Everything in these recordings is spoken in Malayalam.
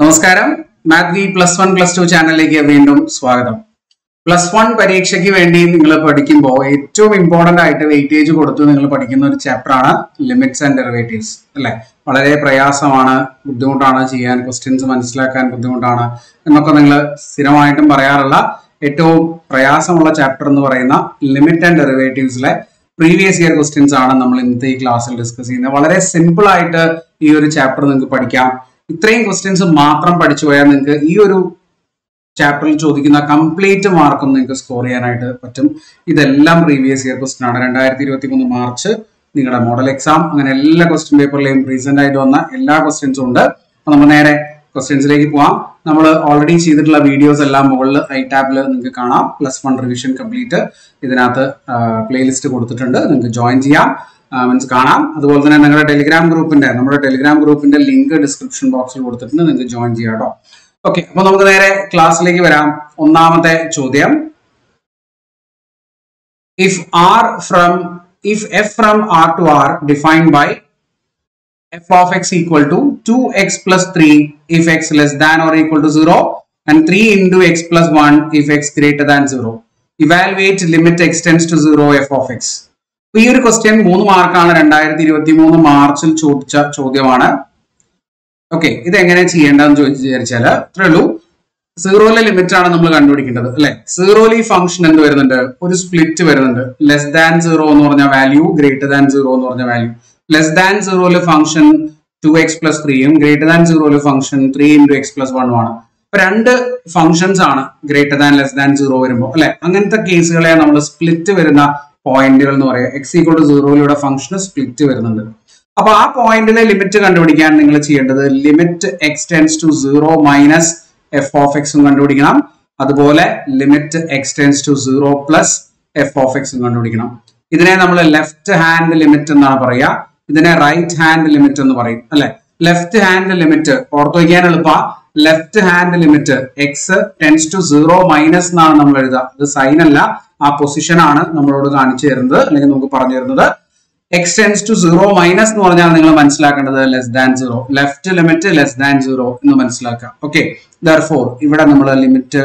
നമസ്കാരം. Math we plus one plus two ചാനലിലേക്ക് വീണ്ടും സ്വാഗതം. പ്ലസ് വൺ പരീക്ഷയ്ക്ക് വേണ്ടി നിങ്ങൾ പഠിക്കുമ്പോൾ ഏറ്റവും ഇമ്പോർട്ടന്റ് ആയിട്ട് വെയിറ്റേജ് കൊടുത്ത് നിങ്ങൾ പഠിക്കുന്ന ഒരു ചാപ്റ്ററാണ് ലിമിറ്റ്സ് ആൻഡ് ഡെറിവേറ്റീവ്സ് അല്ലെ? വളരെ പ്രയാസമാണ് ബുദ്ധിമുട്ടാണ് ചെയ്യാൻ ക്വസ്റ്റ്യൻസ് മനസ്സിലാക്കാൻ ബുദ്ധിമുട്ടാണ് എന്നൊക്കെ നിങ്ങൾ സ്ഥിരമായിട്ടും പറയാറുള്ള ഏറ്റവും പ്രയാസമുള്ള ചാപ്റ്റർ എന്ന് പറയുന്ന ലിമിറ്റ് ആൻഡ് ഡെറിവേറ്റീവ്സിലെ പ്രീവിയസ് ഇയർ ക്വസ്റ്റ്യൻസ് ആണ് നമ്മൾ ഇന്നത്തെ ഈ ക്ലാസ്സിൽ ഡിസ്കസ് ചെയ്യുന്നത്. വളരെ സിമ്പിൾ ആയിട്ട് ഈ ഒരു ചാപ്റ്റർ നിങ്ങൾക്ക് പഠിക്കാം. ഇത്രയും ക്വസ്റ്റ്യൻസ് മാത്രം പഠിച്ചു പോയാൽ നിങ്ങൾക്ക് ഈ ഒരു ചാപ്റ്ററിൽ ചോദിക്കുന്ന കംപ്ലീറ്റ് മാർക്കും നിങ്ങൾക്ക് സ്കോർ ചെയ്യാനായിട്ട് പറ്റും. ഇതെല്ലാം പ്രീവിയസ് ഇയർ ക്വസ്റ്റ്യൻ ആണ്. രണ്ടായിരത്തി ഇരുപത്തി മൂന്ന് മാർച്ച് നിങ്ങളുടെ മോഡൽ എക്സാം അങ്ങനെ എല്ലാ ക്വസ്റ്റ്യൻ പേപ്പറിലെയും റീസെന്റ് ആയിട്ട് വന്ന എല്ലാ ക്വസ്റ്റ്യൻസും ഉണ്ട്. അപ്പൊ നമ്മൾ നേരെ ക്വസ്റ്റ്യൻസിലേക്ക് പോവാം. നമ്മൾ ഓൾറെഡി ചെയ്തിട്ടുള്ള വീഡിയോസ് എല്ലാം മുകളിൽ ഐ ടാബിൽ നിങ്ങൾക്ക് കാണാം. പ്ലസ് വൺ റിവിഷൻ കംപ്ലീറ്റ് ഇതിനകത്ത് പ്ലേലിസ്റ്റ് കൊടുത്തിട്ടുണ്ട്. നിങ്ങൾക്ക് ജോയിൻ ചെയ്യാം. മീൻസ് കാണാം. അതുപോലെ തന്നെ നിങ്ങളുടെ ടെലിഗ്രാം ഗ്രൂപ്പിന്റെ നമ്മുടെ ടെലിഗ്രാം ഗ്രൂപ്പിന്റെ ലിങ്ക് ഡിസ്ക്രിപ്ഷൻ ബോക്സിൽ കൊടുത്തിട്ടുണ്ട്. നിങ്ങൾക്ക് ജോയിൻ ചെയ്യാം കേട്ടോ ഓക്കെ അപ്പൊ നമുക്ക് നേരെ ക്ലാസ്സിലേക്ക് വരാം. ഒന്നാമത്തെ ചോദ്യം. If R from if F from R to R defined by f of x equal to 2x plus 3 if x less than or equal to 0 and 3 into x plus 1 if x greater than 0. Evaluate limit x tends to 0 f of x. ഈ ഒരു ക്വസ്റ്റ്യൻ മൂന്ന് മാർക്കാണ് രണ്ടായിരത്തി ഇരുപത്തി മൂന്ന് മാർച്ചിൽ ചോദിച്ച ചോദ്യമാണ്. ഓക്കെ ഇത് എങ്ങനെ ചെയ്യേണ്ടതെന്ന് ചോദിച്ചു വിചാരിച്ചാൽ ഇത്രേ ഉള്ളൂ. സീറോയിലെ ലിമിറ്റ് ആണ് നമ്മൾ കണ്ടുപിടിക്കേണ്ടത് അല്ലെ? സീറോയിൽ ഈ ഫംഗ്ഷൻ എന്ത് വരുന്നുണ്ട്? ഒരു സ്പ്ലിറ്റ് വരുന്നുണ്ട്. ലെസ് ദാൻ സീറോ എന്ന് പറഞ്ഞ വാല്യൂ ഗ്രേറ്റർ ദാൻ സീറോ എന്ന് പറഞ്ഞ വാല്യൂ ലെസ് ദാൻ സീറോയിൽ ഫംഗ്ഷൻ ടു എക്സ് പ്ലസ് ത്രീയും ഗ്രേറ്റർ ദാൻ സീറോയിൽ function three into x plus വണ്ണും ആണ്. രണ്ട് ഫംഗ്ഷൻസ് ആണ് greater than less than zero വരുമ്പോൾ അല്ലെ? അങ്ങനത്തെ കേസുകളെ നമ്മൾ സ്പ്ലിറ്റ് വരുന്ന പോയിന്റുകൾ എന്ന് പറയുക. എക്സ് ഈക്വൾ ടു സീറോയിലൂടെ ഫംഗ്ഷന് സ്പ്ലിറ്റ് വരുന്നുണ്ട്. അപ്പൊ ആ പോയിന്റിലെ ലിമിറ്റ് കണ്ടുപിടിക്കാൻ നിങ്ങൾ ചെയ്യേണ്ടത് limit x tends to zero minus f of എക്സും കണ്ടുപിടിക്കണം. അതുപോലെ limit x tends to zero plus f of എക്സും കണ്ടുപിടിക്കണം. ഇതിനെ നമ്മൾ ലെഫ്റ്റ് ഹാൻഡ് ലിമിറ്റ് എന്നാണ് പറയുക. ഇതിനെ റൈറ്റ് ഹാൻഡ് ലിമിറ്റ് എന്ന് പറയും. അല്ലെ? ലെഫ്റ്റ് ഹാൻഡ് ലിമിറ്റ് ഓർത്തു വയ്ക്കാൻ എളുപ്പ. Left hand limit x tends to zero minus എന്നാണ് നമ്മൾ എഴുതുക. ഇത് സൈൻ അല്ല ആ പൊസിഷൻ ആണ് നമ്മളോട് കാണിച്ചു തരുന്നത് അല്ലെങ്കിൽ നമുക്ക് പറഞ്ഞു തരുന്നത്. X tends to zero minus എന്ന് പറഞ്ഞാൽ നിങ്ങൾ മനസ്സിലാക്കേണ്ടത് less than zero left limit less than zero എന്ന് മനസ്സിലാക്കുക. ഓക്കെ ദർഫോർ ഇവിടെ നമ്മൾ limit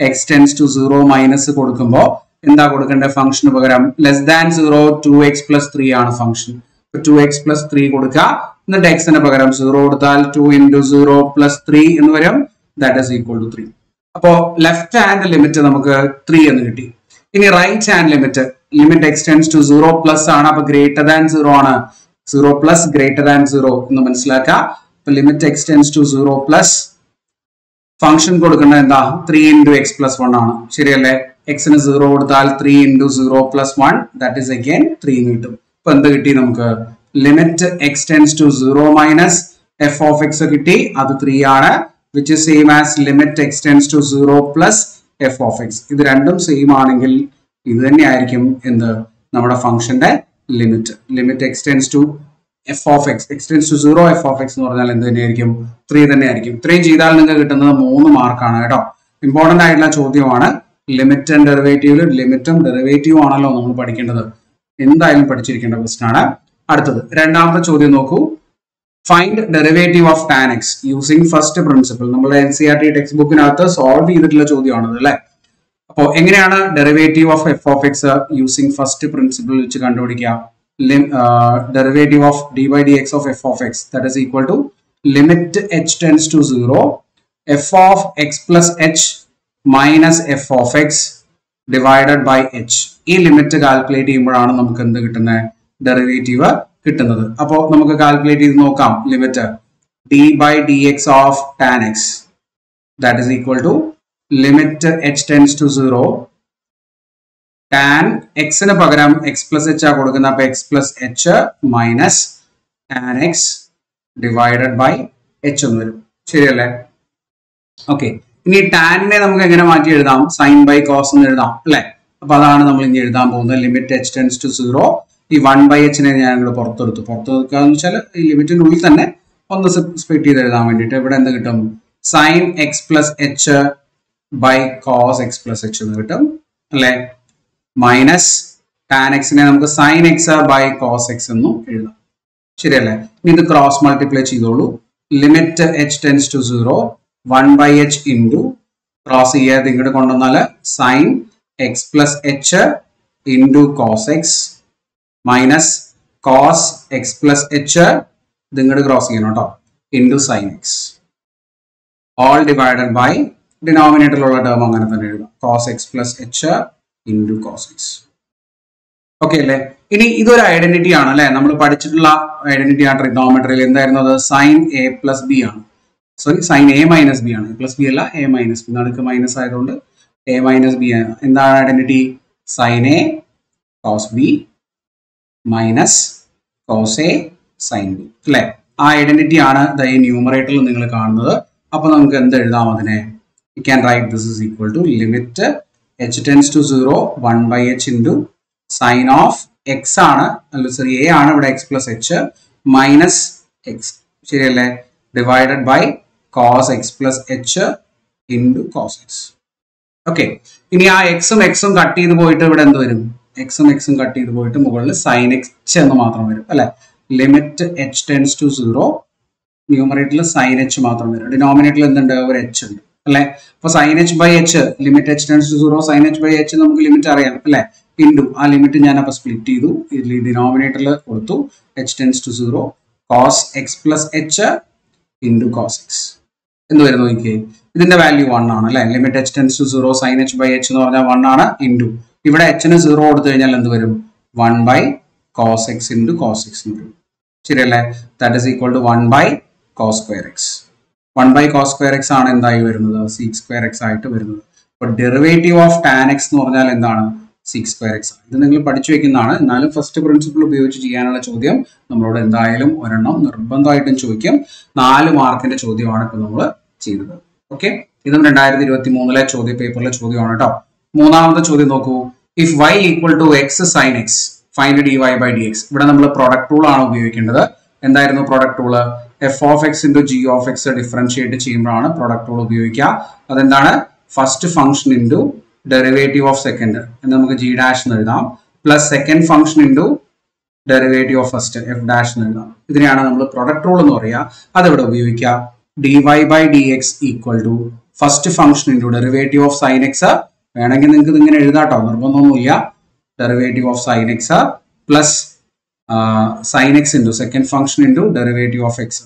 x tends to zero minus കൊടുക്കുമ്പോൾ എന്താ കൊടുക്കേണ്ട ഫംഗ്ഷന് പകരം less than zero two x plus three ആണ് function two x plus three കൊടുക്കുക. എന്നിട്ട് എക്സിന് പകരം സീറോ കൊടുത്താൽ two into zero plus three എന്ന് വരും. That is equal to three അപ്പോ ലെഫ്റ്റ് ഹാൻഡ് ലിമിറ്റ് നമുക്ക് ത്രീ എന്ന് കിട്ടി. ഇനി right hand limit limit x tends to zero plus ആണ്. അപ്പൊ ഗ്രേറ്റർ ദാൻ സീറോ ആണ്. Zero plus greater than zero എന്ന് മനസ്സിലാക്കുക. അപ്പൊ limit x tends to zero plus function കൊടുക്കുന്നത് എന്താ? Three into x plus one ആണ്. ശരിയല്ലേ? എക്സിന് സീറോ കൊടുത്താൽ three into zero plus one that is again three എന്ന് കിട്ടും. ഇപ്പൊ എന്ത് കിട്ടി നമുക്ക്? Limit x tends to zero minus f of x കിട്ടി. അത് ത്രീ ആണ്. Which same as limit x tends to zero plus f of x ഇത് രണ്ടും സെയിം ആണെങ്കിൽ ഇത് തന്നെയായിരിക്കും എന്ത്? നമ്മുടെ ഫംഗ്ഷന്റെ limit limit x tends to f of x x tends to zero f of x എന്ന് പറഞ്ഞാൽ എന്ത് തന്നെയായിരിക്കും? ത്രീ തന്നെയായിരിക്കും. ഇത്രയും ചെയ്താൽ നിങ്ങൾക്ക് കിട്ടുന്നത് മൂന്ന് മാർക്കാണ് കേട്ടോ. ഇമ്പോർട്ടന്റ് ആയിട്ടുള്ള ചോദ്യമാണ്. ലിമിറ്റ് ആൻഡ് ഡെറിവേറ്റീവിൽ ലിമിറ്റും ഡെറിവേറ്റീവും ആണല്ലോ നമ്മൾ പഠിക്കേണ്ടത്. എന്തായാലും പഠിച്ചിരിക്കേണ്ട ക്വസ്റ്റൻ ആണ്. അടുത്തത്. രണ്ടാമത്തെ ചോദ്യം നോക്കൂ. Find derivative of tan x using first principle നമ്മുടെ N C R T text ബുക്കിനകത്ത് solve ചെയ്തിട്ടുള്ള ചോദ്യമാണത് അല്ലെ? അപ്പോൾ എങ്ങനെയാണ് derivative of f of x using first principle വെച്ച് കണ്ടുപിടിക്കുക? Derivative of d by d x of f of x that is equal to limit h tends to zero f of x plus h minus f of x divided by h ഈ ലിമിറ്റ് കാൽക്കുലേറ്റ് ചെയ്യുമ്പോഴാണ് നമുക്ക് എന്ത് കിട്ടുന്നത്? ഡെറിവേറ്റീവ് കിട്ടുന്നത്. അപ്പോ നമുക്ക് കാൽക്കുലേറ്റ് ചെയ്ത് നോക്കാം. Limit d by d x of tan x that is equal to limit h tends to zero tan എക്സിന് പകരം എക്സ് പ്ലസ് എച്ച് ആ കൊടുക്കുന്ന അപ്പൊ x plus h minus tan x divided by h എന്ന് വരും. ശരിയല്ലേ? ഓക്കെ ഇനി ടാനിനെ നമുക്ക് എങ്ങനെ മാറ്റി എഴുതാം? സൈൻ ബൈ കോസ് എന്ന് എഴുതാം. അല്ലെ? അപ്പൊ അതാണ് നമ്മൾ ഇനി എഴുതാൻ പോകുന്നത്. Limit h tends to zero ഈ വൺ ബൈ എച്ചിനെ ഇവിടെ പുറത്തെടുത്തു. പുറത്തെടുക്കുക എന്ന് വെച്ചാൽ ഈ ലിമിറ്റിനുള്ളിൽ തന്നെ ഒന്ന് സ്പ്ലിറ്റ് ചെയ്ത് എഴുതാൻ വേണ്ടിയിട്ട് ഇവിടെ എന്ത് കിട്ടും? Sine x plus h by cos x plus h എന്ന് കിട്ടും. അല്ലെ? മൈനസ് ടാൻ എക്സിനെ നമുക്ക് sine x by cos x എന്നും എഴുതാം. ശരിയല്ലേ? ഇനി ഇത് ക്രോസ് മൾട്ടിപ്ലൈ ചെയ്തോളൂ. Limit h tends to zero one by h into cross ചെയ്യാതെ ഇങ്ങോട്ട് കൊണ്ടുവന്നാൽ sine x plus h into cos x minus cos x plus h ഇത് ഇങ്ങോട്ട് ക്രോസ് ചെയ്യണം കേട്ടോ into sine x all divided by ഡിനോമിനേറ്ററിലുള്ള term അങ്ങനെ തന്നെ എഴുതാം. Cos x plus h into cos x okay അല്ലേ? ഇനി ഇതൊരു ഐഡന്റിറ്റി ആണ് അല്ലെ? നമ്മൾ പഠിച്ചിട്ടുള്ള ഐഡന്റിറ്റി ആണ് ട്രിഗ്നോമെട്രിയിൽ എന്തായിരുന്നു അത്? സൈൻ എ പ്ലസ് ബി ആണ്. Sorry sine A minus B ആണ്. പ്ലസ് ബി അല്ല എ മൈനസ് ബി നടുക്ക് മൈനസ് ആയതുകൊണ്ട് എ മൈനസ് ബി ആണ്. എന്താണ് identity sine A cos B minus cos A sine B. അല്ലെ? ആ ഐഡന്റിറ്റി ആണ് ഈ ന്യൂമറേറ്ററിൽ നിങ്ങൾ കാണുന്നത്. അപ്പൊ നമുക്ക് എന്ത് എഴുതാം അതിനെ? You can write this is equal to limit h tends to zero one by h into sine of x ആണ്. അല്ല സോറി എ ആണ് ഇവിടെ x plus h minus x ശരിയല്ലേ? Divided by cos x plus h into cos x okay ഇനി ആ എക്സും എക്സും കട്ട് ചെയ്ത് പോയിട്ട് ഇവിടെ എന്ത് വരും? എക്സും എക്സും കട്ട് ചെയ്ത് പോയിട്ട് മുകളിൽ സൈൻ എക്സ് എന്ന് മാത്രം വരും അല്ലെ? Limit h tends to zero ന്യൂമറേറ്ററിൽ സൈൻ എച്ച് മാത്രം വരും. ഡിനോമിനേറ്ററിൽ എന്തുണ്ട്? ഒരു എച്ച് ഉണ്ട് അല്ലെ? അപ്പൊ sine h by h limit h tends to zero sine h by h നമുക്ക് ലിമിറ്റ് അറിയാം അല്ലെ? ഇൻഡു ആ ലിമിറ്റ് ഞാൻ അപ്പൊ സ്പ്ലിറ്റ് ചെയ്തു. ഇതിൽ ഡിനോമിനേറ്ററിൽ കൊടുത്തു. H tends to zero cos x plus h into cos x എന്ത് വരും നോക്കിയേ? ഇതിന്റെ വാല്യൂ വൺ ആണ് അല്ലെ? Limit h tends to zero sine h by h എന്ന് പറഞ്ഞാൽ വൺ ആണ് ഇൻഡു ഇവിടെ എച്ചിന് സീറോ കൊടുത്തു കഴിഞ്ഞാൽ എന്ത് വരും? One by cos x into cos x വരും. ശരിയല്ലേ? That is equal to one by cos square x one by cos square x ആണ് എന്തായി വരുന്നത്? സിക്സ് സ്ക്വയർ എക്സ് ആയിട്ട് വരുന്നത്. അപ്പോൾ ഡെറിവേറ്റീവ് ഓഫ് ടാൻ എക്സ് എന്ന് പറഞ്ഞാൽ എന്താണ്? സിക്സ് സ്ക്വയർ എക്സ് ഇത് നിങ്ങൾ പഠിച്ചു വെക്കുന്നതാണ്. എന്നാലും ഫസ്റ്റ് പ്രിൻസിപ്പിൾ ഉപയോഗിച്ച് ചെയ്യാനുള്ള ചോദ്യം നമ്മളോട് എന്തായാലും ഒരെണ്ണം നിർബന്ധമായിട്ടും ചോദിക്കും. നാല് മാർക്കിന്റെ ചോദ്യമാണ് ഇപ്പൊ നമ്മൾ ചെയ്തത് ഓക്കെ ഇതും രണ്ടായിരത്തി ഇരുപത്തി മൂന്നിലെ ചോദ്യ പേപ്പറിലെ ചോദ്യമാണ് കേട്ടോ മൂന്നാമത്തെ ചോദ്യം നോക്കൂ. If y equal to x sine x find d y by d x ഇവിടെ നമ്മൾ പ്രൊഡക്റ്റ് റൂൾ ആണ് ഉപയോഗിക്കേണ്ടത്. എന്തായിരുന്നു product rule f of x into g of x differentiate ചെയ്യുമ്പോഴാണ് പ്രൊഡക്റ്റ് റൂൾ ഉപയോഗിക്കുക. അതെന്താണ്? First function into derivative of second എന്ന് നമുക്ക് ജി ഡാഷ് എന്ന് എഴുതാം. Plus second function into derivative of first f dash എന്ന് എഴുതാം. ഇതിനെയാണ് നമ്മൾ പ്രൊഡക്റ്റ് റൂൾ എന്ന് പറയുക. അതിവിടെ ഉപയോഗിക്കുക? D y by d x equal to first function into derivative of sine x വേണമെങ്കിൽ നിങ്ങൾക്ക് ഇങ്ങനെ എഴുതാട്ടോ. നിർബന്ധമൊന്നുമില്ല. Derivative of sine x plus sine x into second function into derivative of x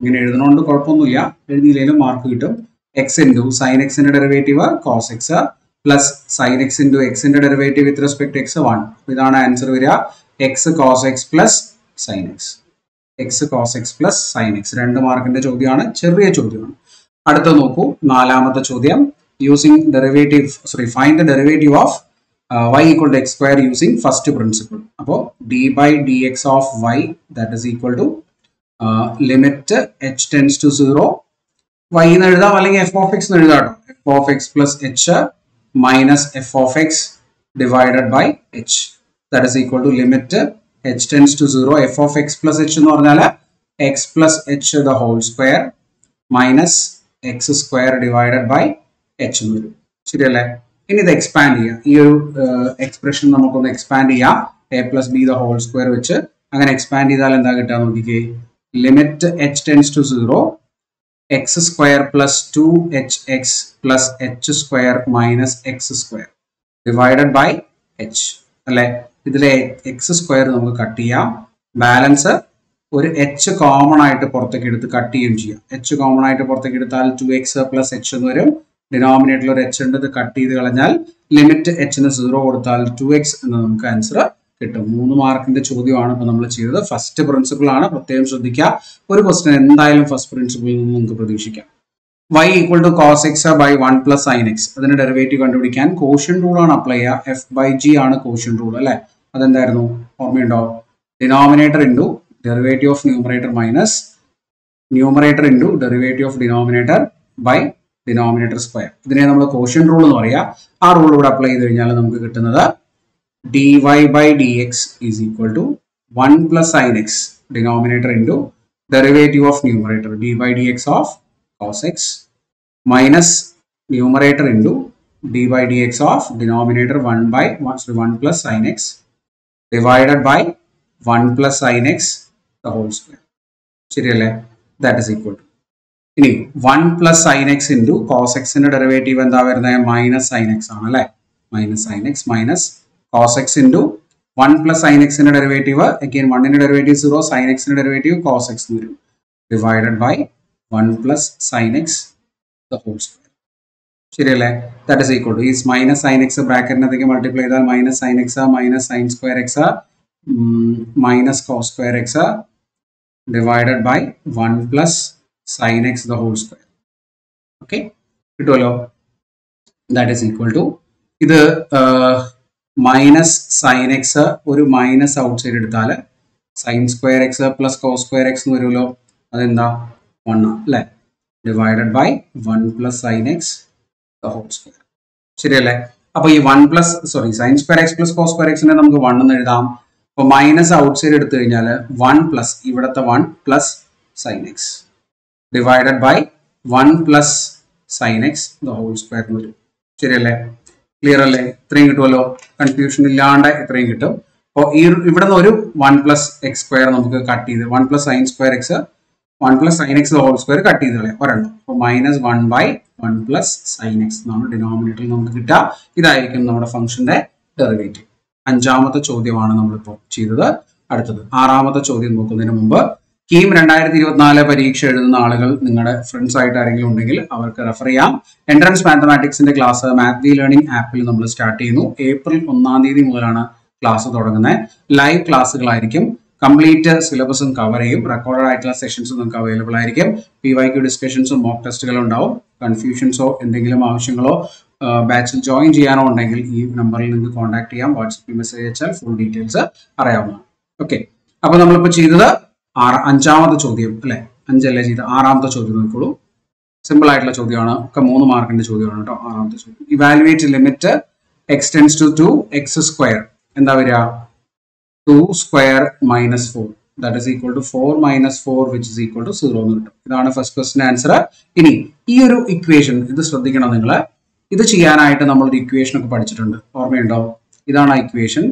ഇങ്ങനെ എഴുതണോണ്ട് കുഴപ്പമൊന്നുമില്ല. എഴുതിയില്ലെങ്കിലും മാർക്ക് കിട്ടും. എക്സ് ഇന്റു സൈൻ എക്സിന്റെ derivative cos x plus sine x into എക്സിന്റെ derivative with respect x one ഇതാണ് ആൻസർ വരിക. X cos x plus sine x x cos x plus sine x രണ്ട് മാർക്കിന്റെ ചോദ്യമാണ്. ചെറിയ ചോദ്യമാണ്. അടുത്ത നോക്കൂ. നാലാമത്തെ ചോദ്യം. Using derivative sorry find the derivative of y equal to x square using first principle അപ്പോൾ d by d x of y that is equal to limit h tends to zero y എന്ന് എഴുതാം അല്ലെങ്കിൽ എഫ് ഓഫ് എക്സ് എന്ന് എഴുതാം കേട്ടോ. F of x plus h minus f of x divided by h that is equal to limit h tends to zero f of x plus h എന്ന് പറഞ്ഞാൽ x plus h the whole square minus x square divided by h എന്ന് വരും ശരിയല്ലേ? ഇനി ഇത് എക്സ്പാൻഡ് ചെയ്യാം. ഈ ഒരു എക്സ്പ്രഷൻ നമുക്കൊന്ന് എക്സ്പാൻഡ് ചെയ്യാം. A plus b the whole square വെച്ച്. അങ്ങനെ എക്സ്പാൻഡ് ചെയ്താൽ എന്താ കിട്ടുക നോക്കിക്കേ? Limit h tends to zero x square plus two h x plus h square minus x square divided by h അല്ലെ? ഇതിലെ എക്സ് സ്ക്വയർ നമുക്ക് കട്ട് ചെയ്യാം. ബാലൻസ് ഒരു എച്ച് കോമൺ ആയിട്ട് പുറത്തേക്ക് എടുത്ത് കട്ട് ചെയ്യുകയും ചെയ്യാം. എച്ച് കോമൺ ആയിട്ട് പുറത്തേക്ക് എടുത്താൽ ടു എക്സ് പ്ലസ് എച്ച് എന്ന് വരും. ഡിനോമിനേറ്ററിൽ ഒരു എച്ച് ഉണ്ട് ഇത് കട്ട് ചെയ്ത് കളഞ്ഞാൽ ലിമിറ്റ് എച്ചിന് സീറോ കൊടുത്താൽ ടു എക്സ് എന്ന് നമുക്ക് ആൻസർ കിട്ടും. മൂന്ന് മാർക്കിന്റെ ചോദ്യമാണ് ഇപ്പൊ നമ്മൾ ചെയ്തത്. ഫസ്റ്റ് പ്രിൻസിപ്പിൾ ആണ്. പ്രത്യേകം ശ്രദ്ധിക്കുക. ഒരു ക്വസ്റ്റൻ എന്തായാലും ഫസ്റ്റ് പ്രിൻസിപ്പിൾ നിന്ന് നമുക്ക് പ്രതീക്ഷിക്കാം. Y equal to cos x by one plus sine x അതിന്റെ ഡെറിവേറ്റീവ് കണ്ടുപിടിക്കാൻ കോഷ്യൻ റൂൾ ആണ് അപ്ലൈ ചെയ്യുക. എഫ് ബൈ ജി ആണ് കോഷ്യൻ റൂൾ അല്ലെ? അതെന്തായിരുന്നു? ഓർമ്മയുണ്ടോ? Denominator into derivative of numerator minus numerator into derivative of denominator by denominator square ഇതിനെ നമ്മൾ കോഷ്യൻ റൂൾ എന്ന് പറയുക ആ റൂൾ ഇവിടെ അപ്ലൈ ചെയ്ത് കഴിഞ്ഞാൽ നമുക്ക് കിട്ടുന്നത് dy by dx is equal to 1 plus sin x denominator into derivative of numerator d by dx of cos x minus numerator into d by dx of denominator 1 by 1, sorry, 1 plus sin x divided by 1 plus sin x the whole square ശരിയല്ലേ ദാറ്റ് ഇസ് ഈക്വൽ ടു ഇനി one plus sine x into cos എക്സിന്റെ ഡെറിവേറ്റീവ് എന്താ വരുന്നത് മൈനസ് സൈൻ എക്സ് ആണ് അല്ലെ? Minus sine x minus cos x into one plus sine എക്സിന്റെ ഡെറിവേറ്റീവ് അഗെയിൻ വണ്ണിന്റെ ഡെറിവേറ്റീവ് സീറോ സൈൻ എക്സിന്റെ ഡെറിവേറ്റീവ് കോസ് എക്സ് എന്ന് വരും. Divided by one plus sine x the whole square ശരിയല്ലേ? ദാറ്റ് ഇസ് ഈക്വൽ ടു ഈ മൈനസ് സൈൻ എക്സ് ബ്രാക്കറ്റിനകത്തേക്ക് മൾട്ടിപ്ലൈ ചെയ്താൽ minus sine x minus sine square x minus cos square x divided by one plus sine x the whole square. Okay? കിട്ടുമല്ലോ ദാറ്റ് ഈസ് ഈക്വൽ ടു ഇത് മൈനസ് സൈൻ എക്സ് ഒരു മൈനസ് ഔട്ട് സൈഡ് എടുത്താൽ sine square x plus cos square x എന്ന് വരുമല്ലോ അതെന്താ? വൺ ആണ് അല്ലേ? Divided by one plus sine x whole square ശരിയല്ലേ? അപ്പൊ ഈ one plus sorry sine square x plus cos square എക്സിനെ നമുക്ക് വൺ എന്ന് എഴുതാം. അപ്പൊ മൈനസ് ഔട്ട് സൈഡ് എടുത്തു കഴിഞ്ഞാൽ വൺ പ്ലസ് ഇവിടുത്തെ one plus sine x divided by one plus sine x the whole square എന്ന് വരും. ശരിയല്ലേ? ക്ലിയർ അല്ലേ? ഇത്രയും കിട്ടുമല്ലോ? കൺഫ്യൂഷൻ ഇല്ലാണ്ട് ഇത്രയും കിട്ടും. അപ്പോൾ ഈ ഇവിടെ നിന്ന് ഒരു വൺ പ്ലസ് എക്സ് സ്ക്വയർ നമുക്ക് കട്ട് ചെയ്ത് one plus sine square x one plus sine x whole square cut ചെയ്ത് കളയാം. ഒരെണ്ണം. അപ്പോൾ minus one by one plus sine x എന്നാണ് ഡിനോമിനേറ്ററിൽ നമുക്ക് കിട്ടുക. ഇതായിരിക്കും നമ്മുടെ ഫംഗ്ഷന്റെ ഡെറിവേറ്റീവ് അഞ്ചാമത്തെ ചോദ്യമാണ് നമ്മളിപ്പോൾ ചെയ്തത്. അടുത്തത് ആറാമത്തെ ചോദ്യം നോക്കുന്നതിന് മുമ്പ് കീം രണ്ടായിരത്തി ഇരുപത്തിനാല് പരീക്ഷ എഴുതുന്ന ആളുകൾ നിങ്ങളുടെ ഫ്രണ്ട്സ് ആയിട്ട് ആരെങ്കിലും ഉണ്ടെങ്കിൽ അവർക്ക് റെഫർ ചെയ്യാം. എൻട്രൻസ് മാത്തമാറ്റിക്സിന്റെ ക്ലാസ് മാത്ത് വി ലേണിംഗ് ആപ്പിൽ നമ്മൾ സ്റ്റാർട്ട് ചെയ്യുന്നു. ഏപ്രിൽ ഒന്നാം തീയതി മുതലാണ് ക്ലാസ് തുടങ്ങുന്നത്. ലൈവ് ക്ലാസ്സുകളായിരിക്കും കംപ്ലീറ്റ് സിലബസും കവർ ചെയ്യും. റെക്കോർഡഡ് ആയിട്ടുള്ള സെഷൻസും നമുക്ക് അവൈലബിൾ ആയിരിക്കും. പി വൈ ക്യു ഡിസ്കഷൻസും മോക്ക് ടെസ്റ്റുകളും ഉണ്ടാവും. കൺഫ്യൂഷൻസോ എന്തെങ്കിലും ആവശ്യങ്ങളോ ബാച്ചിൽ ജോയിൻ ചെയ്യാനോ ഉണ്ടെങ്കിൽ ഈ നമ്പറിൽ നിങ്ങൾക്ക് കോൺടാക്ട് ചെയ്യാം. വാട്സപ്പിൽ മെസ്സേജ് അയച്ചാൽ ഫുൾ ഡീറ്റെയിൽസ് അറിയാവുന്നതാണ്. ഓക്കെ അപ്പൊ നമ്മളിപ്പോൾ ചെയ്തത് ആറ് അഞ്ചാമത്തെ ചോദ്യം അല്ലെ? അഞ്ചല്ലേ ചെയ്ത ആറാമത്തെ ചോദ്യം നോക്കിക്കോളൂ. സിമ്പിൾ ആയിട്ടുള്ള ചോദ്യമാണ്. ഒക്കെ മൂന്ന് മാർക്കിന്റെ ചോദ്യമാണ് കേട്ടോ ആറാമത്തെ ചോദ്യം. Evaluate limit x tends to two x square എന്താ വരിക? Two square minus four that is equal to four minus four which is equal to zero എന്ന് കിട്ടും. ഇതാണ് ഫസ്റ്റ് ക്വസ്റ്റിന്റെ ആൻസർ ഇനി ഈ ഒരു ഇക്വേഷൻ ഇത് ശ്രദ്ധിക്കണം നിങ്ങൾ ഇത് ചെയ്യാനായിട്ട് നമ്മൾ ഒരു ഇക്വേഷൻ ഒക്കെ പഠിച്ചിട്ടുണ്ട്. ഓർമ്മയുണ്ടോ? ഇതാണ് ആ equation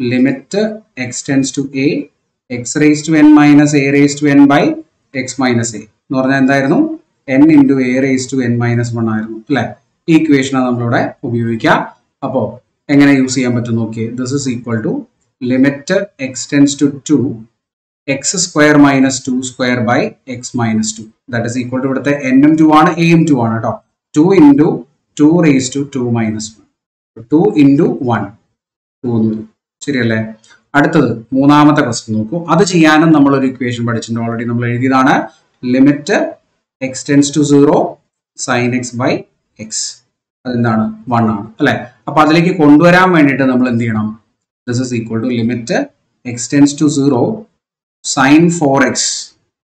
limit x tends to a x raise to n minus a raise to n by x minus a എന്ന് പറഞ്ഞാൽ എന്തായിരുന്നു? N into a raise to n minus one ആയിരുന്നു. അല്ലെ? ഈ ഇക്വേഷനാണ് നമ്മളിവിടെ ഉപയോഗിക്കുക. അപ്പോൾ എങ്ങനെ യൂസ് ചെയ്യാൻ പറ്റും നോക്കിയേ. This is equal to limit x tends to two x square minus two square by x minus two that is equal to ഇവിടുത്തെ എന്നും ടു ആണ് എയും ടു ആണ് കേട്ടോ two into two raise to two minus one two into one two ശരിയല്ലേ? അടുത്തത് മൂന്നാമത്തെ ക്വസ്റ്റ്യൻ നോക്കൂ. അത് ചെയ്യാനും നമ്മൾ ഒരു ഇക്വേഷൻ പഠിച്ചിട്ടുണ്ട് ഓൾറെഡി നമ്മൾ എഴുതിയതാണ് limit x tends to zero sine x by x അതെന്താണ്? വൺ ആണ്. അല്ലെ? അപ്പൊ അതിലേക്ക് കൊണ്ടുവരാൻ വേണ്ടിയിട്ട് നമ്മൾ എന്ത് ചെയ്യണം? This is equal to limit x tends to zero sine four x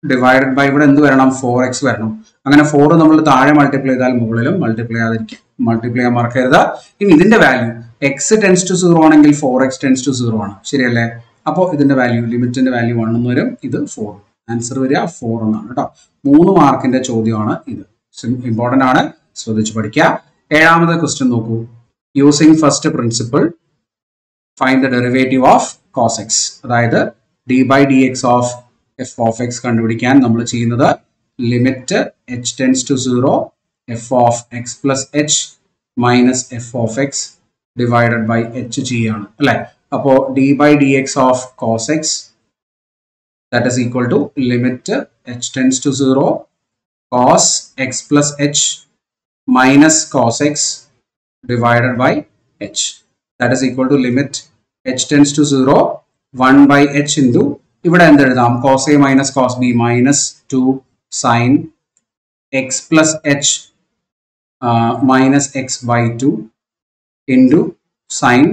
divided by ഇവിടെ എന്ത് വരണം? ഫോർ എക്സ് വരണം. അങ്ങനെ ഫോർ നമ്മൾ താഴെ മൾട്ടിപ്ലൈ ചെയ്താൽ മുകളിലും മൾട്ടിപ്ലൈ ചെയ്യാതിരിക്കും മൾട്ടിപ്ലൈ ചെയ്യാൻ മറക്കരുത്. ഇനി ഇതിന്റെ value x tends to zero ആണെങ്കിൽ four x tends to zero ആണ്. ശരിയല്ലേ? അപ്പോൾ ഇതിന്റെ വാല്യൂ ലിമിറ്റിന്റെ വാല്യൂ വൺ എന്ന് വരും. ഇത് ഫോർ ആൻസർ വരിക ഫോർ എന്നാണ് കേട്ടോ. മൂന്ന് മാർക്കിന്റെ ചോദ്യമാണ് ഇത്. ഇമ്പോർട്ടന്റ് ആണ്. ശ്രദ്ധിച്ച് പഠിക്കുക. ഏഴാമത്തെ ക്വസ്റ്റ്യൻ നോക്കൂ. Using first principle find the derivative of cos x അതായത് d by d x of f of x കണ്ടുപിടിക്കാൻ നമ്മൾ ചെയ്യുന്നത് limit h tends to zero f of x plus h minus f of x divided by h ആണ് അല്ലെ? അപ്പോ d by d x of cos x that is equal to limit h tends to zero cos x plus h minus cos x divided by h that is equal to limit h tends to zero one by h into ഇവിടെ എന്ത് എഴുതാം? Cos a minus cos b minus two sine x plus h minus x by two into sine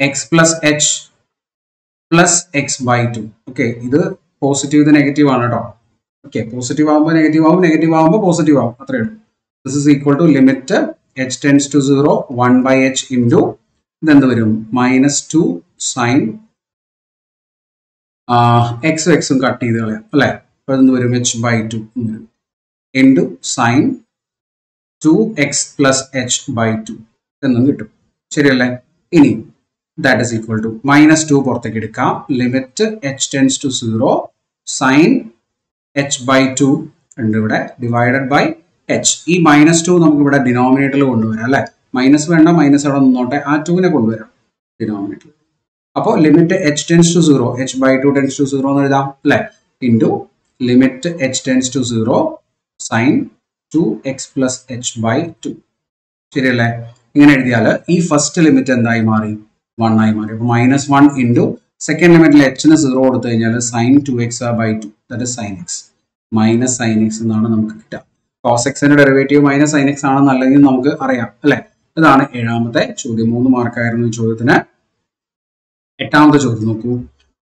x plus h plus x by two okay ഇത് പോസിറ്റീവ് നെഗറ്റീവ് ആണ് കേട്ടോ ഓക്കെ പോസിറ്റീവ് ആകുമ്പോൾ നെഗറ്റീവ് ആവും നെഗറ്റീവ് ആകുമ്പോൾ പോസിറ്റീവ് ആവും. അത്രയേ ഉള്ളൂ. This is equal to limit h tends to zero one by h into ഇതെന്ത് വരും? മൈനസ് ടു സൈൻ എക്സും എക്സും കട്ട് ചെയ്ത് കളയാം അല്ലേ? അപ്പോൾ എന്ത് വരും? എച്ച് ബൈ ടു വരും. Into sine two x plus h by two എന്നും കിട്ടും. ശരിയല്ലേ? ഇനി that is equal to minus two പുറത്തേക്ക് എടുക്കാം. Limit h tends to zero sine h by two ഉണ്ട് ഇവിടെ ഡിവൈഡഡ് ബൈ എച്ച് ഈ മൈനസ് ടു നമുക്ക് ഇവിടെ ഡിനോമിനേറ്ററിൽ കൊണ്ടുവരാം അല്ലെ? മൈനസ് വേണ്ട മൈനസ് അവിടെ നിന്നോട്ടെ. ആ ടുവിനെ കൊണ്ടുവരാം ഡിനോമിനേറ്ററിൽ അപ്പോൾ limit h tends to zero h by two tends to zero എന്ന് എഴുതാം അല്ലെ? Into limit h tends to zero sine two x plus h by two ശരിയല്ലേ? ഇങ്ങനെ എഴുതിയാൽ ഈ ഫസ്റ്റ് ലിമിറ്റ് എന്തായി മാറി? വൺ ആയി മാറി. അപ്പൊ മൈനസ് വൺ ഇന്റു സെക്കൻഡ് ലിമിറ്റിൽ എച്ചിന് സീറോ കൊടുത്തു കഴിഞ്ഞാൽ sine two x by two that is sine x minus sine x എന്നാണ് നമുക്ക് കിട്ടുക. കോസ് എക്സിന്റെ ഡെറിവേറ്റീവ് മൈനസ് സൈൻ എക്സ് ആണെന്നല്ലെങ്കിൽ നമുക്ക് അറിയാം അല്ലെ? ഇതാണ് ഏഴാമത്തെ ചോദ്യം. മൂന്ന് മാർക്കായിരുന്നു ഈ ചോദ്യത്തിന്. എട്ടാമത്തെ ചോദ്യം നോക്കൂ.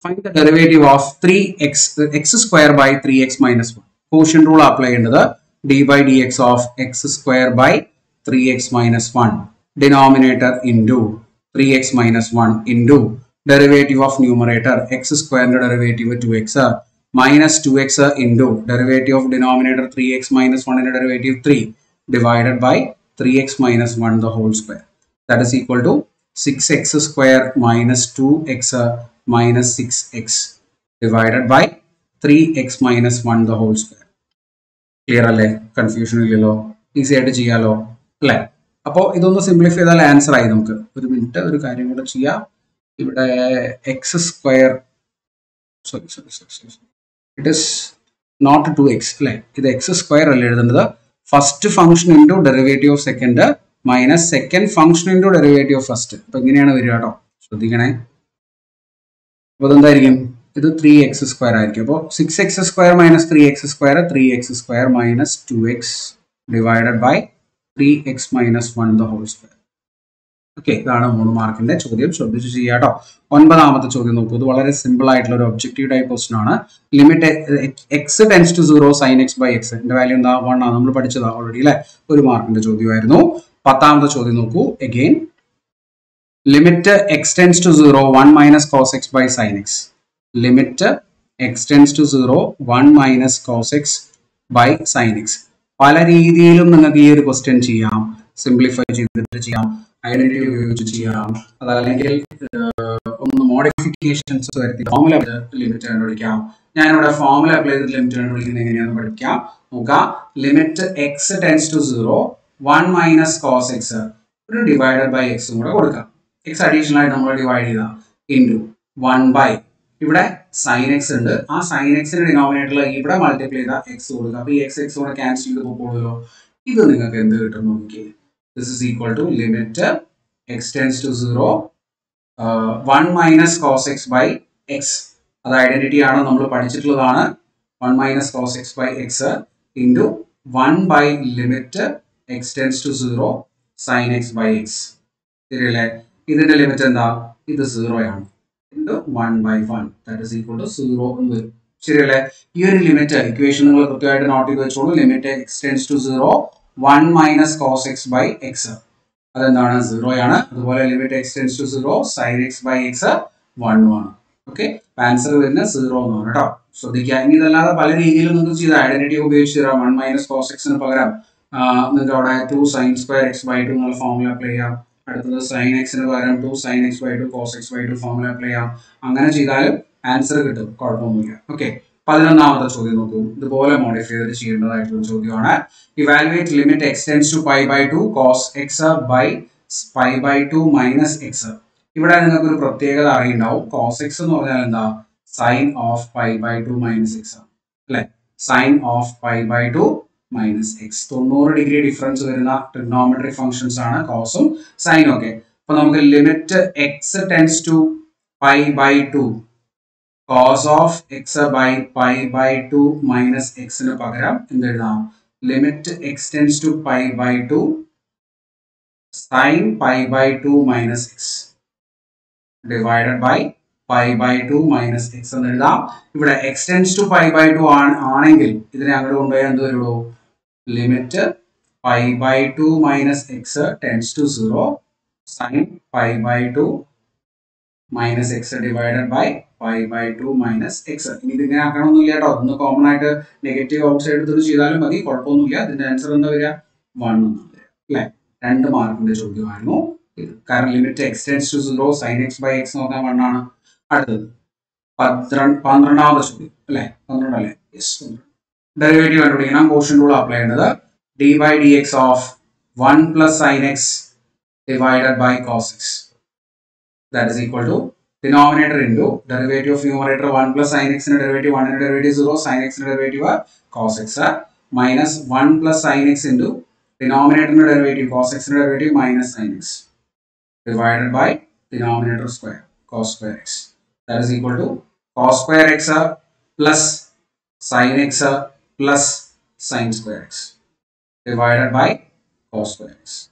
Find the derivative of three x x square by three x minus one quotient rule apply ചെയ്യേണ്ടത് d by d x of x square by three x minus one denominator into three x minus one into derivative of numerator x സ്ക്വയറിന്റെ derivative two x minus two x into derivative of denominator three x minus വണ്ണിന്റെ derivative three divided by three x minus one the whole square that is equal to six x square minus two x minus six x divided by three x minus one the whole square clear അല്ലേ കൺഫ്യൂഷൻ ഇല്ലല്ലോ ഈസി ആയിട്ട് ചെയ്യാലോ അല്ലേ അപ്പോൾ ഇതൊന്ന് സിംപ്ലിഫൈ ചെയ്താൽ ആൻസർ ആയി നമുക്ക്. ഒരു മിനിറ്റ് ഒരു കാര്യം കൂടെ ചെയ്യാം. ഇവിടെ x square sorry sorry sorry sorry it is not two x അല്ലേ? ഇത് എക്സ് സ്ക്വയർ അല്ലേ എഴുതേണ്ടത്? First function into derivative of second minus second function into derivative of first അപ്പൊ ഇങ്ങനെയാണ് വരിക കേട്ടോ. ശ്രദ്ധിക്കണേ. അപ്പോൾ അതെന്തായിരിക്കും ഇത് ത്രീ എക്സ് സ്ക്വയർ ആയിരിക്കും. അപ്പോൾ six x square minus three x square three x square minus two x divided by three x minus one the whole square okay ഇതാണ് മൂന്ന് മാർക്കിന്റെ ചോദ്യം. ശ്രദ്ധിച്ച് ചെയ്യാട്ടോ ഒൻപതാമത്തെ ചോദ്യം നോക്കൂ. ഇത് വളരെ സിമ്പിൾ ആയിട്ടുള്ള ഒരു ഒബ്ജക്റ്റീവ് ടൈപ്പ് ക്വസ്റ്റൻ ആണ്. Limit x tends to zero sine x by x എന്റെ വാല്യൂ എന്താ? വൺ ആണ്. നമ്മൾ പഠിച്ചതാ ഓൾറെഡി അല്ലെ? ഒരു മാർക്കിന്റെ ചോദ്യമായിരുന്നു. പത്താമത്തെ ചോദ്യം നോക്കൂ. Again limit x tends to zero one minus cos x by sine x limit x tends to zero one minus cos x by sine x പല രീതിയിലും നിങ്ങൾക്ക് ഈ ഒരു ക്വസ്റ്റ്യൻ ചെയ്യാം. സിംപ്ലിഫൈ ചെയ്തിട്ട് ചെയ്യാം. ഐഡന്റിറ്റി ഉപയോഗിച്ച് ചെയ്യാം. അതല്ലെങ്കിൽ ഒന്ന് മോഡിഫിക്കേഷൻസ് വരുത്തി ഫോമുല ലിമിറ്റ് കണ്ടുപിടിക്കാം ഞാനിവിടെ ഫോമുല അപ്ലൈ ചെയ്തിട്ട് ലിമിറ്റ് കണ്ടുപിടിക്കുന്നത് എങ്ങനെയാണെന്ന് പഠിക്കാം. നോക്കാം. Limit x tends to zero one minus cos x ഒരു ഡിവൈഡഡ് ബൈ എക്സും കൂടെ കൊടുക്കാം. എക്സ് അഡീഷണൽ ആയിട്ട് നമ്മൾ ഡിവൈഡ് ചെയ്താൽ ഇന്റു വൺ ബൈ ഇവിടെ സൈൻ എക്സ് ഉണ്ട്. ആ സൈൻ എക്സിന്റെ ഡിനോമിനേറ്ററിൽ ഇവിടെ മൾട്ടിപ്ലൈ ചെയ്താൽ എക്സ് കൊടുക്കുക. അപ്പൊ ഈ എക്സ് എക്സ് കൂടെ ക്യാൻസൽ ചെയ്ത് പോകുമല്ലോ ഇത് നിങ്ങൾക്ക് എന്ത് കിട്ടും നോക്കി this is equal to limit x tends to zero one minus cos x by x അത് ഐഡന്റിറ്റി ആണ് നമ്മൾ പഠിച്ചിട്ടുള്ളതാണ്. One minus cos x by x into one by limit x tends to zero sine x by x ശരിയല്ലേ? ഇതിന്റെ ലിമിറ്റ് എന്താ? ഇത് സീറോ ആണ് into one by one that is equal to zero എന്ന് വരും. ശരിയല്ലേ? ഈ ഒരു ലിമിറ്റ് ഇക്വേഷൻ നിങ്ങൾ കൃത്യമായിട്ട് നോട്ട് ചെയ്ത് വെച്ചോളൂ. Limit x tends to zero one minus cos x by x അതെന്താണ്? സീറോ ആണ്. അതുപോലെ limit x tends to zero sine x by x one ആണ് ഓക്കെ ആൻസർ വരുന്നത് സീറോ എന്ന് പറഞ്ഞു കേട്ടോ. ശ്രദ്ധിക്കുക. ഇനി ഇതല്ലാതെ പല രീതിയിലും നിങ്ങൾക്ക് ചെയ്ത ഐഡന്റിറ്റി ഉപയോഗിച്ച് തരാം. വൺ മൈനസ് കോസ് എക്സിന് പകരം നിങ്ങൾക്ക് അവിടെ two sine square x by two എന്നുള്ള ഫോമുല അപ്ലൈ ചെയ്യാം. അടുത്തത് സൈൻ എക്സിന് പകരം two sine x by two cos x by two formula apply ചെയ്യാം. അങ്ങനെ ചെയ്താലും ആൻസർ കിട്ടും. കുഴപ്പമൊന്നുമില്ല. ഓക്കെ പതിനൊന്നാമത്തെ ചോദ്യം നോക്കൂ. ഇതുപോലെ മോഡിഫൈ ചെയ്തിട്ട് ചെയ്യേണ്ടതായിട്ടുള്ള ചോദ്യമാണ്. Evaluate limit x tends to pi by two cos x by pi by two minus x ഇവിടെ നിങ്ങൾക്ക് ഒരു പ്രത്യേകത അറിയുണ്ടാവും. കോസ് എക്സ് എന്ന് പറഞ്ഞാൽ എന്താ? Sine of pi by two minus x അല്ലെ? Sine of pi by two minus x തൊണ്ണൂറ് ഡിഗ്രി ഡിഫറൻസ് വരുന്ന ട്രിഗ്നോമെട്രി ഫംഗ്ഷൻസ് ആണ് കോസും സൈനും ഒക്കെ. അപ്പൊ നമുക്ക് limit x tends to pi by two cos of x by pi by two minus എക്സിന് പകരം എന്തെഴുതാം limit x tends to pi by two sine pi by two minus x divided by pi by two minus x എന്ന് എഴുതാം. ഇവിടെ x tends to pi by two ആണെങ്കിൽ ഇതിനെ അങ്ങോട്ട് കൊണ്ടുപോയാൽ എന്ത് വരുള്ളൂ? Limit pi by two minus x tends to zero sine pi by two minus x divided by pi by two minus x ഇനി ഇതിങ്ങനെ ആക്കണമെന്നില്ല കേട്ടോ. ഒന്ന് കോമൺ ആയിട്ട് നെഗറ്റീവ് ഔട്ട് സൈഡ് എടുത്തിട്ട് ചെയ്താലും മതി. കുഴപ്പമൊന്നുമില്ല. ഇതിന്റെ ആൻസർ എന്താ വരിക? വൺ എന്നാണ് അല്ലെ? രണ്ട് മാർക്കിന്റെ ചോദ്യമായിരുന്നു ഇത്. കാരണം limit x tends to zero sine x by x നോക്കാൻ ആണ്. അടുത്തത്. പന്ത്രണ്ട് പന്ത്രണ്ടാമത്തെ ചോദ്യം. അല്ലെ? പന്ത്രണ്ട് അല്ലേ യെസ് ഡെറിവേറ്റീവ് കണ്ടുപിടിക്കണം കോഷൻ റൂൾ അപ്ലൈ ചെയ്യേണ്ടത് d by d x of one plus sine x divided by cos x that is equal to denominator into derivative of numerator one plus sine എക്സിന്റെ ഡെറിവേറ്റീവ് വണ്ണിന്റെ ഡെറിവേറ്റീവ് സീറോ സൈൻ എക്സിന്റെ derivative cos x minus one plus sine x into ഡിനോമിനേറ്ററിന്റെ derivative cos എക്സിന്റെ derivative minus sine x divided by denominator square cos square x that is equal to cos square x plus sin x plus sine square x divided by cos square x.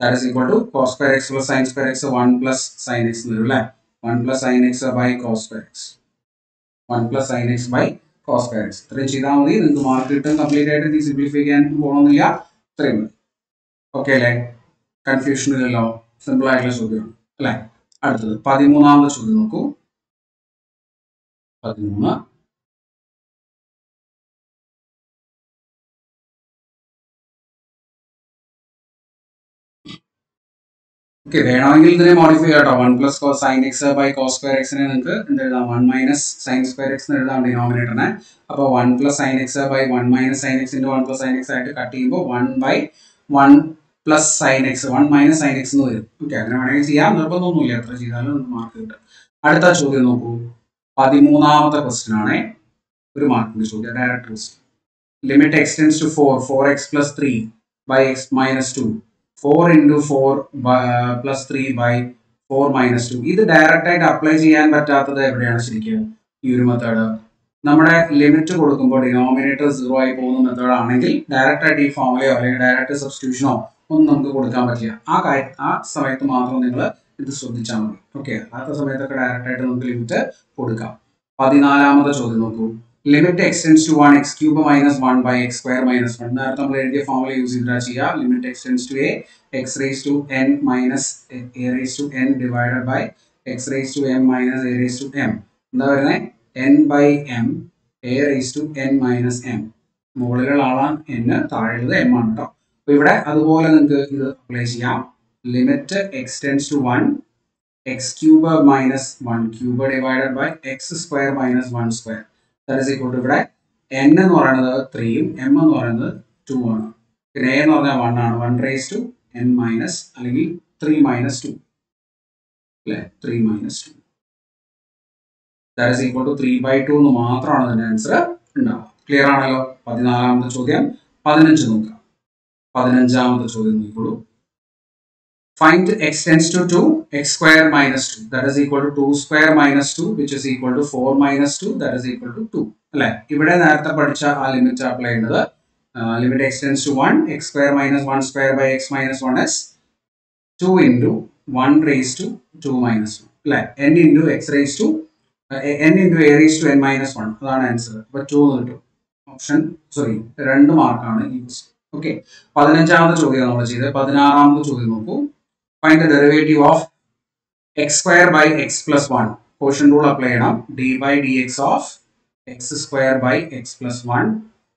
That is equal to cos square x plus sin square x 1 plus sine x അല്ലേ 1 plus sin x by cos square x 1 plus sin x by cos square x ഇത്രയും ചെയ്താൽ മതി നിങ്ങൾക്ക് മാർക്ക് കിട്ടും കംപ്ലീറ്റ് ആയിട്ട് ഇത് സിംപ്ലിഫൈ ചെയ്യാൻ പോകണമെന്നില്ല ഇത്രയും മതി ഓക്കെ അല്ലേ കൺഫ്യൂഷൻ ഇല്ലല്ലോ സിമ്പിൾ ആയിട്ടുള്ള ചോദ്യമാണ് അല്ലേ അടുത്തത് പതിമൂന്നാമത്തെ ചോദ്യം നോക്കൂ പതിമൂന്ന് ഓക്കെ വേണമെങ്കിൽ ഇതിനെ മോഡിഫൈ കേട്ടോ one plus cos sine x by cos square എക്സിനെ നിങ്ങൾക്ക് എന്ത് എഴുതാം? One minus sine square x എഴുതാം ഡിനോമിനേറ്ററിനെ അപ്പോൾ one plus sine x by one minus sine x into one plus sine x ആയിട്ട് കട്ട് ചെയ്യുമ്പോൾ one by one plus sine x one minus sine x എന്ന് വരും. ഓക്കെ അങ്ങനെ വേണമെങ്കിൽ ചെയ്യാം. നിർബന്ധമൊന്നുമില്ല. എത്ര ചെയ്താലും മാർക്ക് കിട്ടും. അടുത്ത ചോദ്യം നോക്കൂ. പതിമൂന്നാമത്തെ ക്വസ്റ്റ്യൻ ആണേ. ഒരു മാർക്കിന്റെ ചോദ്യം. Direct question limit x tends to four four x plus three by x minus two four into four plus three by four minus two ഇത് ഡയറക്റ്റ് ആയിട്ട് അപ്ലൈ ചെയ്യാൻ പറ്റാത്തത് എവിടെയാണ് ശരിക്കും ഈ ഒരു മെത്തേഡ് നമ്മുടെ ലിമിറ്റ് കൊടുക്കുമ്പോൾ ഡിനോമിനേറ്റർ സീറോ ആയി പോകുന്ന മെത്തേഡ് ആണെങ്കിൽ ഡയറക്റ്റ് ആയിട്ട് ഈ ഫോമുലയോ അല്ലെങ്കിൽ ഡയറക്റ്റ് സബ്സ്റ്റിറ്റ്യൂഷനോ ഒന്നും നമുക്ക് കൊടുക്കാൻ പറ്റില്ല. ആ കാര്യ ആ സമയത്ത് മാത്രം നിങ്ങൾ ഇത് ശ്രദ്ധിച്ചാൽ മതി. ഓക്കെ അല്ലാത്ത സമയത്തൊക്കെ ഡയറക്റ്റ് ആയിട്ട് നമുക്ക് ലിമിറ്റ് കൊടുക്കാം. പതിനാലാമത്തെ ചോദ്യം നോക്കൂ. Limit x tends to one x cube minus one by x square minus one നേരത്തെ നമ്മൾ എഴുതിയ ഫോമുല യൂസ് ചെയ്തിട്ടാ ചെയ്യുക? Limit x tends to a x raise to n minus a raise to n divided by x raise to m minus a raise to m എന്താ പറയുന്നത് n by m a raise to n minus m മുകളിലുള്ള എൻ താഴെയുള്ളത് എം ആണ് കേട്ടോ അപ്പോൾ ഇവിടെ അതുപോലെ നിങ്ങൾക്ക് ഇത് അപ്ലൈ ചെയ്യാം. Limit x tends to one x cube minus one cube divided by x square minus one square to ഇവിടെ എൻ എന്ന് പറയുന്നത് ത്രീയും എം എന്ന് പറയുന്നത് ടു ആണ്. പിന്നെ എ എന്ന് പറഞ്ഞാൽ വൺ ആണ്. One raise to n minus അല്ലെങ്കിൽ ത്രീ മൈനസ് ടു അല്ലേ? Three minus two that is two three by two എന്ന് മാത്രമാണ് അതിന്റെ ആൻസർ ഉണ്ടാവുക. ക്ലിയർ ആണല്ലോ? പതിനാലാമത്തെ ചോദ്യം. പതിനഞ്ച് നോക്കാം പതിനഞ്ചാമത്തെ ചോദ്യം നോക്കിക്കോളൂ find x tends to two 2 x square minus 2 that is equal to 2 square minus 2 which is equal to 4 minus 2 that is equal to 2 അല്ലെ? ഇവിടെ നേരത്തെ പഠിച്ച ആ ലിമിറ്റ് അപ്ലൈ ചെയ്യുന്നത് limit x tends to one x square minus one square by x minus one is two into one raise to two minus one അല്ലെ? N into x raise to n into a raise to n minus one അതാണ് ആൻസർ അപ്പൊ ടു എന്ന് കിട്ടും. ഓപ്ഷൻ സോറി രണ്ട് മാർക്കാണ് ഈ ക്വസ്റ്റ്യൻ ഓക്കെ പതിനഞ്ചാമത്തെ ചോദ്യം നമ്മൾ ചെയ്തത്. പതിനാറാമത്തെ ചോദ്യം നോക്കൂ. Find the derivative of x square by x plus 1 quotient rule apply ചെയ്യണം d by dx of x square by x plus 1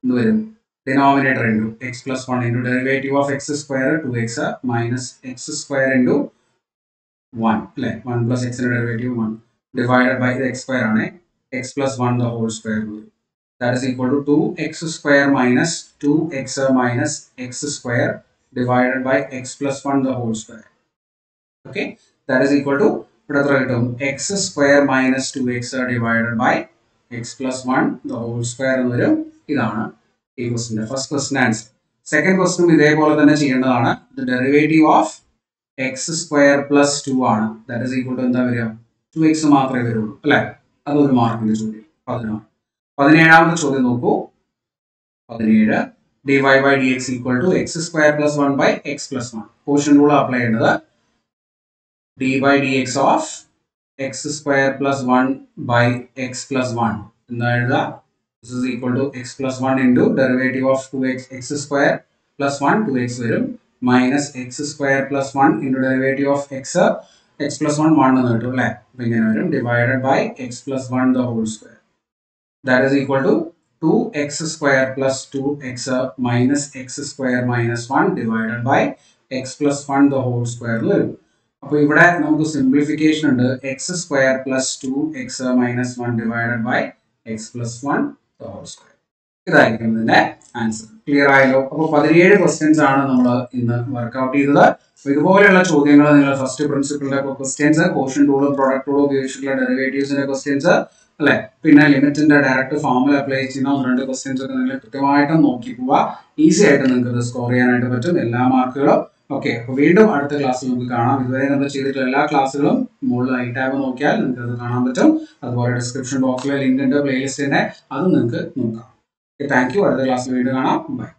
എന്ന് വരും denominator into x plus one into derivative of x square two x minus x square into one അല്ലേ വൺ പ്ലസ് എക്സിന്റെ derivative one divided by x square ആണ് x plus one the whole square വരും that is equal to two x square minus two x minus x square divided by x plus one the whole Square is equal to ഇവിടെ എത്ര കിട്ടും? X square minus two X divided by X plus one the whole square എന്ന് വരും. ഇതാണ് ഈ ക്വസ്റ്റിന്റെ ഫസ്റ്റ് ക്വസ്റ്റിൻ ആൻസർ സെക്കൻഡ് ക്വസ്റ്റിനും ഇതേപോലെ തന്നെ ചെയ്യേണ്ടതാണ്. The derivative of x square plus two ആണ്. ദാറ്റ് ഇസ് ഈക്വൽ ടു എന്താ വരിക? ടു എക്സ് മാത്രമേ വരുള്ളൂ അല്ലേ? അതൊരു മാർക്കിന്റെ ചോദ്യം. പതിനാറ് പതിനേഴാമത്തെ ചോദ്യം നോക്കൂ. പതിനേഴ് d y by d x equal to x square plus one by x plus one portion rule apply ചെയ്യേണ്ടത് d by dx of x square plus 1 by x plus 1 എന്താ എഴുതുക this is equal to x plus 1 into derivative of 2x x square plus 1 2x വരും minus x square plus 1 into derivative of x x plus 1 1 എന്ന് കിട്ടും അല്ലേ അപ്പൊ ഇങ്ങനെ വരും divided by x plus 1 the whole square that is equal to 2x square plus 2x minus x square minus 1 divided by x plus 1 the whole square എന്ന് വരും അപ്പോൾ ഇവിടെ നമുക്ക് സിംപ്ലിഫിക്കേഷൻ ഉണ്ട്. X square plus two x minus one divided by x plus one whole square ഇതായിരിക്കും ഇതിന്റെ ആൻസർ ക്ലിയർ ആയല്ലോ? അപ്പോൾ പതിനേഴ് ക്വസ്റ്റ്യൻസ് ആണ് നമ്മൾ ഇന്ന് വർക്ക്ഔട്ട് ചെയ്തത്. ഇതുപോലെയുള്ള ചോദ്യങ്ങൾ നിങ്ങൾ ഫസ്റ്റ് പ്രിൻസിപ്പിളിന്റെ ക്വസ്റ്റ്യൻസ് കോഷൻ ടൂളും പ്രോഡക്റ്റ് ടൂളും ഉപയോഗിച്ചിട്ടുള്ള ഡെറിവേറ്റീവ്സിന്റെ ക്വസ്റ്റ്യൻസ് അല്ലെ? പിന്നെ ലിമിറ്റിന്റെ ഡയറക്റ്റ് ഫോമിൽ അപ്ലൈ ചെയ്യുന്ന ഒന്ന് രണ്ട് ക്വസ്റ്റ്യൻസ് ഒക്കെ നിങ്ങൾ കൃത്യമായിട്ടും നോക്കി പോവുക. ഈസി ആയിട്ട് നിങ്ങൾക്ക് സ്കോർ ചെയ്യാനായിട്ട് പറ്റും. എല്ലാ മാർക്കുകളും ഓക്കെ അപ്പോൾ വീണ്ടും അടുത്ത ക്ലാസ്സിൽ നമുക്ക് കാണാം. ഇതുവരെ നമ്മൾ ചെയ്തിട്ടുള്ള എല്ലാ ക്ലാസ്സുകളും മുകളിൽ ഐ ടാബ് നോക്കിയാൽ നിങ്ങൾക്ക് അത് കാണാൻ പറ്റും. അതുപോലെ ഡിസ്ക്രിപ്ഷൻ ബോക്സിലെ ലിങ്ക് ഉണ്ട് പ്ലേലിസ്റ്റിന്റെ അത് നിങ്ങൾക്ക് നോക്കാം. താങ്ക് യു അടുത്ത ക്ലാസ്സിൽ വീണ്ടും കാണാം. ബൈ